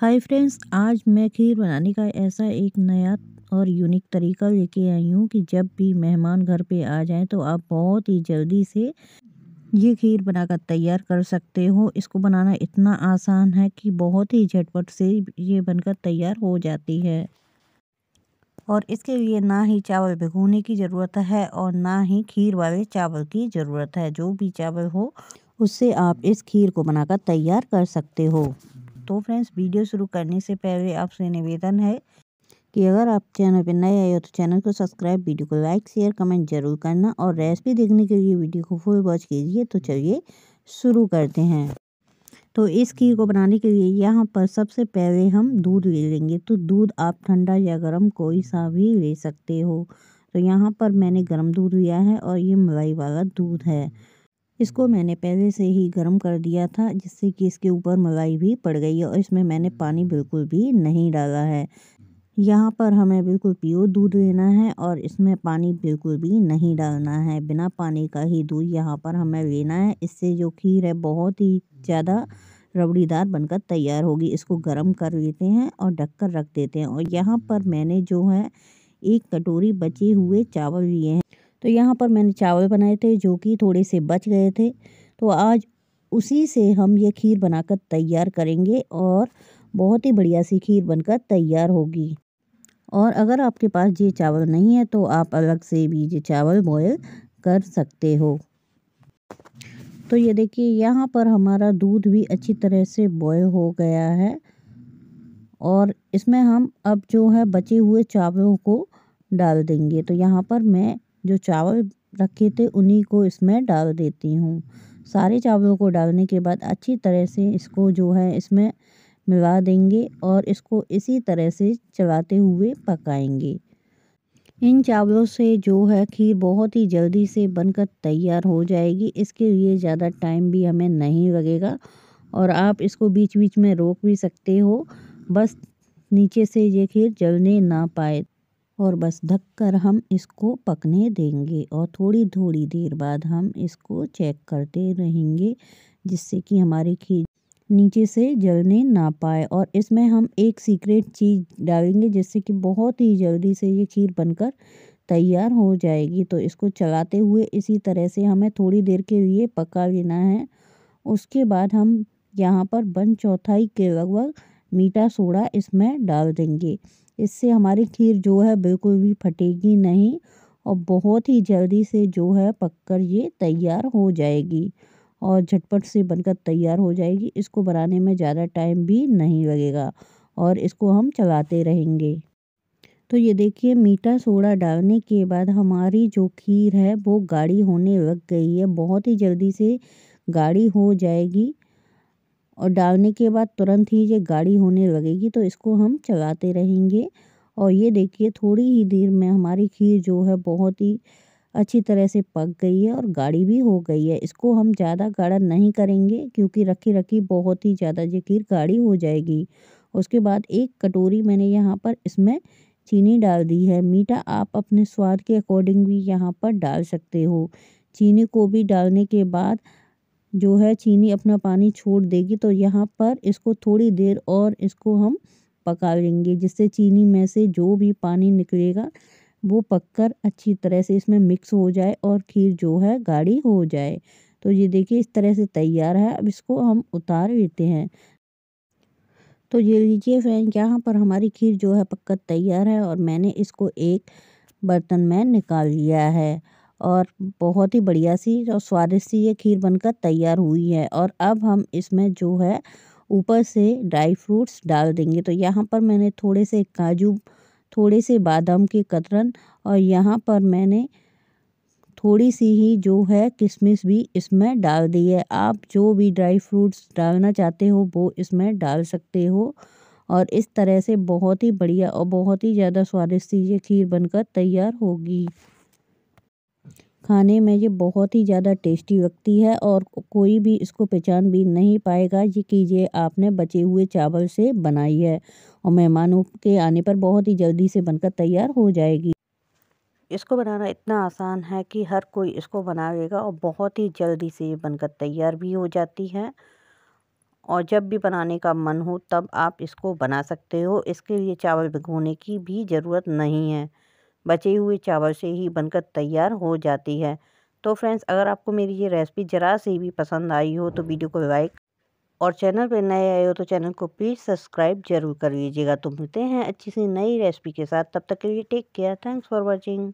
Hi friends, आज मैं खीर बनाने का ऐसा एक नया और यूनिक तरीका लेके आई हूँ कि जब भी मेहमान घर पे आ जाएँ तो आप बहुत ही जल्दी से ये खीर बनाकर तैयार कर सकते हो। इसको बनाना इतना आसान है कि बहुत ही झटपट से ये बनकर तैयार हो जाती है। और इसके लिए ना ही चावल भिगोने की ज़रूरत है और ना ही खीर वाले चावल की ज़रूरत है। जो भी चावल हो, उससे आप इस खीर को बनाकर तैयार कर सकते हो। तो फ्रेंड्स, वीडियो शुरू करने से पहले आपसे निवेदन है कि अगर आप चैनल पर नए आए हो तो चैनल को सब्सक्राइब, वीडियो को लाइक, शेयर, कमेंट ज़रूर करना और रेसिपी देखने के लिए वीडियो को फुल वॉच कीजिए। तो चलिए शुरू करते हैं। तो इस खीर को बनाने के लिए यहाँ पर सबसे पहले हम दूध ले लेंगे। तो दूध आप ठंडा या गर्म कोई सा भी ले सकते हो। तो यहाँ पर मैंने गर्म दूध लिया है और ये मलाई वाला दूध है। इसको मैंने पहले से ही गर्म कर दिया था जिससे कि इसके ऊपर मलाई भी पड़ गई है और इसमें मैंने पानी बिल्कुल भी नहीं डाला है। यहाँ पर हमें बिल्कुल प्योर दूध लेना है और इसमें पानी बिल्कुल भी नहीं डालना है। बिना पानी का ही दूध यहाँ पर हमें लेना है। इससे जो खीर है बहुत ही ज़्यादा रबड़ीदार बनकर तैयार होगी। इसको गर्म कर लेते हैं और ढककर रख देते हैं। और यहाँ पर मैंने जो है एक कटोरी बचे हुए चावल लिए हैं। तो यहाँ पर मैंने चावल बनाए थे, जो कि थोड़े से बच गए थे। तो आज उसी से हम ये खीर बनाकर तैयार करेंगे और बहुत ही बढ़िया सी खीर बनकर तैयार होगी। और अगर आपके पास ये चावल नहीं है तो आप अलग से भी ये चावल बॉयल कर सकते हो। तो ये देखिए, यहाँ पर हमारा दूध भी अच्छी तरह से बॉयल हो गया है। और इसमें हम अब जो है बचे हुए चावलों को डाल देंगे। तो यहाँ पर मैं जो चावल रखे थे, उन्हीं को इसमें डाल देती हूँ। सारे चावलों को डालने के बाद अच्छी तरह से इसको जो है, इसमें मिला देंगे और इसको इसी तरह से चलाते हुए पकाएँगे। इन चावलों से जो है, खीर बहुत ही जल्दी से बनकर तैयार हो जाएगी। इसके लिए ज़्यादा टाइम भी हमें नहीं लगेगा और आप इसको बीच बीच में रोक भी सकते हो। बस नीचे से ये खीर जलने ना पाए। और बस ढक कर हम इसको पकने देंगे और थोड़ी थोड़ी देर बाद हम इसको चेक करते रहेंगे, जिससे कि हमारी खीर नीचे से जलने ना पाए। और इसमें हम एक सीक्रेट चीज़ डालेंगे, जिससे कि बहुत ही जल्दी से ये खीर बनकर तैयार हो जाएगी। तो इसको चलाते हुए इसी तरह से हमें थोड़ी देर के लिए पका लेना है। उसके बाद हम यहाँ पर वन चौथाई के लगभग मीठा सोडा इसमें डाल देंगे। इससे हमारी खीर जो है बिल्कुल भी फटेगी नहीं और बहुत ही जल्दी से जो है पककर ये तैयार हो जाएगी और झटपट से बनकर तैयार हो जाएगी। इसको बनाने में ज़्यादा टाइम भी नहीं लगेगा और इसको हम चलाते रहेंगे। तो ये देखिए, मीठा सोडा डालने के बाद हमारी जो खीर है वो गाढ़ी होने लग गई है। बहुत ही जल्दी से गाढ़ी हो जाएगी। और डालने के बाद तुरंत ही ये गाढ़ी होने लगेगी तो इसको हम चलाते रहेंगे। और ये देखिए, थोड़ी ही देर में हमारी खीर जो है बहुत ही अच्छी तरह से पक गई है और गाढ़ी भी हो गई है। इसको हम ज़्यादा गाढ़ा नहीं करेंगे, क्योंकि रखी रखी बहुत ही ज़्यादा ये खीर गाढ़ी हो जाएगी। उसके बाद एक कटोरी मैंने यहाँ पर इसमें चीनी डाल दी है। मीठा आप अपने स्वाद के अकॉर्डिंग भी यहाँ पर डाल सकते हो। चीनी को भी डालने के बाद जो है चीनी अपना पानी छोड़ देगी तो यहाँ पर इसको थोड़ी देर और इसको हम पका लेंगे, जिससे चीनी में से जो भी पानी निकलेगा, वो पककर अच्छी तरह से इसमें मिक्स हो जाए और खीर जो है गाढ़ी हो जाए। तो ये देखिए, इस तरह से तैयार है। अब इसको हम उतार लेते हैं। तो ये लीजिए फ्रेंड यहाँ पर हमारी खीर जो है पक्का तैयार है और मैंने इसको एक बर्तन में निकाल लिया है। और बहुत ही बढ़िया सी और स्वादिष्ट सी ये खीर बनकर तैयार हुई है। और अब हम इसमें जो है, ऊपर से ड्राई फ्रूट्स डाल देंगे। तो यहाँ पर मैंने थोड़े से काजू, थोड़े से बादाम के कतरन और यहाँ पर मैंने थोड़ी सी ही जो है किशमिश भी इसमें डाल दी है। आप जो भी ड्राई फ्रूट्स डालना चाहते हो, वो इसमें डाल सकते हो। और इस तरह से बहुत ही बढ़िया और बहुत ही ज़्यादा स्वादिष्ट ये खीर बनकर तैयार होगी। खाने में ये बहुत ही ज़्यादा टेस्टी लगती है और कोई भी इसको पहचान भी नहीं पाएगा ये कि ये आपने बचे हुए चावल से बनाई है और मेहमानों के आने पर बहुत ही जल्दी से बनकर तैयार हो जाएगी। इसको बनाना इतना आसान है कि हर कोई इसको बना लेगा और बहुत ही जल्दी से ये बनकर तैयार भी हो जाती है। और जब भी बनाने का मन हो तब आप इसको बना सकते हो। इसके लिए चावल भिगोने की भी ज़रूरत नहीं है। बचे हुए चावल से ही बनकर तैयार हो जाती है। तो फ्रेंड्स, अगर आपको मेरी ये रेसिपी ज़रा से भी पसंद आई हो तो वीडियो को लाइक और चैनल पर नए आए हो तो चैनल को प्लीज़ सब्सक्राइब ज़रूर कर लीजिएगा। तो मिलते हैं अच्छी सी नई रेसिपी के साथ। तब तक के लिए take care. Thanks for watching.